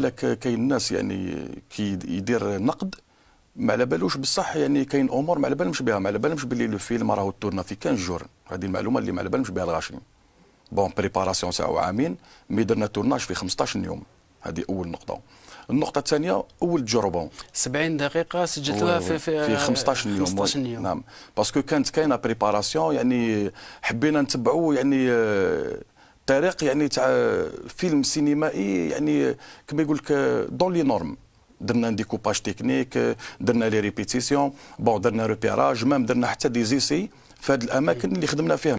بالك كاين الناس يعني كي يدير نقد؟ ما على بالوش بصح يعني كاين أمور ما على بالهمش بها ما على بالهمش باللي لو فيلم راهو tourné في 15 jours. هذه المعلومة اللي ما على بالهمش بها الغاشيين. bon préparation ساعة عامين مي درنا tournage في 15 يوم. هذه أول نقطة. النقطة الثانية أول تجربة 70 دقيقة سجلتوها في في, في 15 يوم. 15 يوم. نعم. parce que كانت كاينة préparation يعني حبينا نتبعوا يعني طريق يعني تاع فيلم سينمائي يعني كما يقول لك dans les normes درنا découpage technique درنا les répétitions bon درنا repérage même درنا حتى des essais في هذه الأماكن اللي خدمنا فيها.